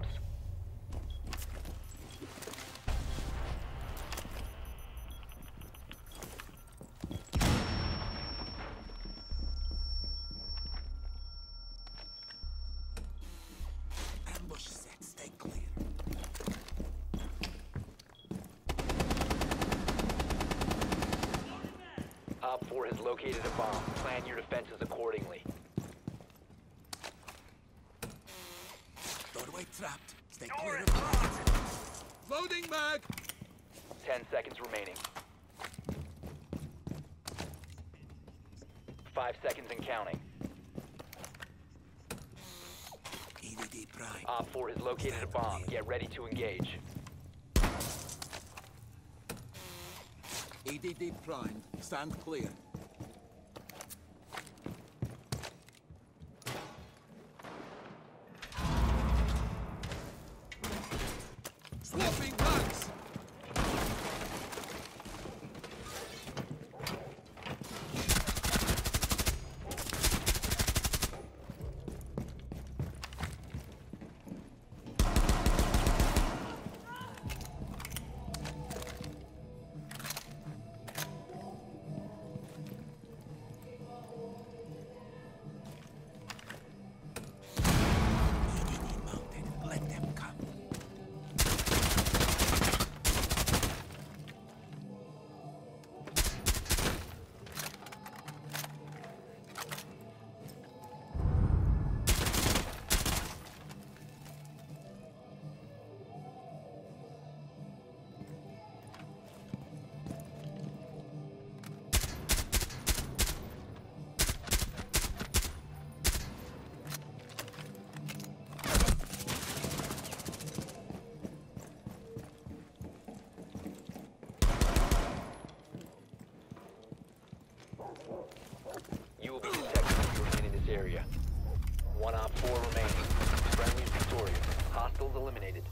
bombs. Ambush set. Stay clear. OpFor has located a bomb. Plan your defenses accordingly. Doorway trapped. Stay clear of the Loading mag. 10 seconds remaining. 5 seconds and counting. EDD prime. OpFor has located a bomb. Get ready to engage. EDD Prime. Stand clear. Swapping One OpFor remaining. Friendly victorious. Hostiles eliminated.